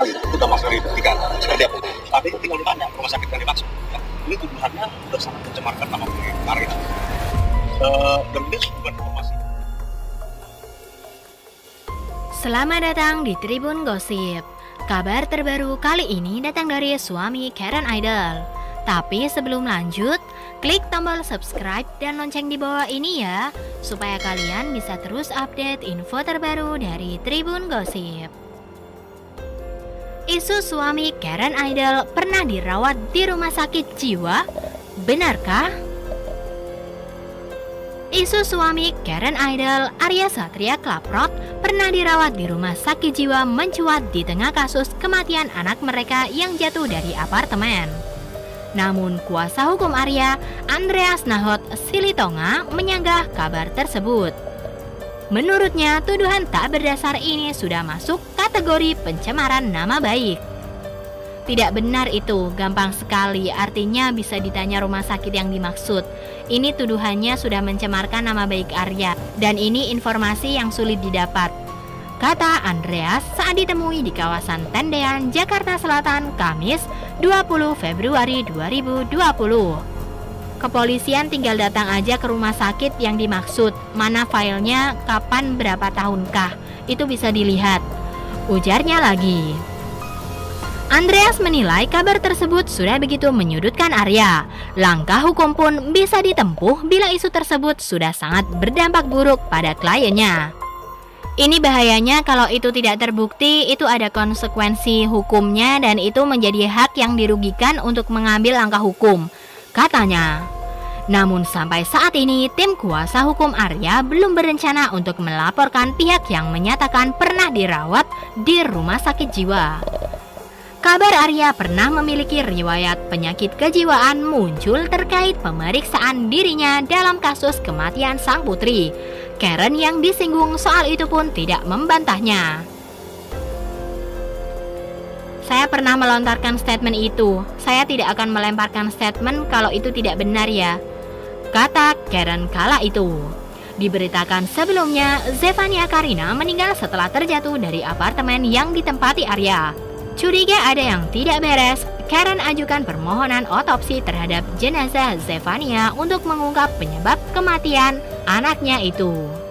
sudah masuk dari tiga seperti apa tapi tinggal ditanya rumah sakit yang dimaksud ya, ini tuduhannya sudah sangat mencemarkan nama baik Arya uh, dan ini informasi Selamat datang di Tribun Gosip. Kabar terbaru kali ini datang dari suami Karen Idol. Tapi sebelum lanjut, klik tombol subscribe dan lonceng di bawah ini ya, supaya kalian bisa terus update info terbaru dari Tribun Gosip. Isu suami Karen Idol pernah dirawat di rumah sakit jiwa? Benarkah? Isu suami Karen Idol, Arya Satria Klaprot, pernah dirawat di rumah sakit jiwa mencuat di tengah kasus kematian anak mereka yang jatuh dari apartemen. Namun kuasa hukum Arya, Andreas Nahot Silitonga, menyanggah kabar tersebut. Menurutnya, tuduhan tak berdasar ini sudah masuk kategori pencemaran nama baik. Tidak benar itu, gampang sekali. Artinya bisa ditanya rumah sakit yang dimaksud. Ini tuduhannya sudah mencemarkan nama baik Arya dan ini informasi yang sulit didapat. Kata Andreas saat ditemui di kawasan Tendean, Jakarta Selatan, Kamis 20 Februari 2020. Kepolisian tinggal datang aja ke rumah sakit yang dimaksud. Mana filenya, kapan, berapa tahunkah? Itu bisa dilihat. Ujarnya lagi. Andreas menilai kabar tersebut sudah begitu menyudutkan Arya. Langkah hukum pun bisa ditempuh bila isu tersebut sudah sangat berdampak buruk pada kliennya. Ini bahayanya kalau itu tidak terbukti, itu ada konsekuensi hukumnya dan itu menjadi hak yang dirugikan untuk mengambil langkah hukum, katanya. Namun sampai saat ini tim kuasa hukum Arya belum berencana untuk melaporkan pihak yang menyatakan pernah dirawat di rumah sakit jiwa. Kabar Arya pernah memiliki riwayat penyakit kejiwaan muncul terkait pemeriksaan dirinya dalam kasus kematian sang putri. Karen yang disinggung soal itu pun tidak membantahnya. Saya pernah melontarkan statement itu. Saya tidak akan melemparkan statement kalau itu tidak benar ya. Kata Karen kala itu. Diberitakan sebelumnya, Zevania Karina meninggal setelah terjatuh dari apartemen yang ditempati Arya. Curiga ada yang tidak beres, Karen ajukan permohonan otopsi terhadap jenazah Zevania untuk mengungkap penyebab kematian anaknya itu.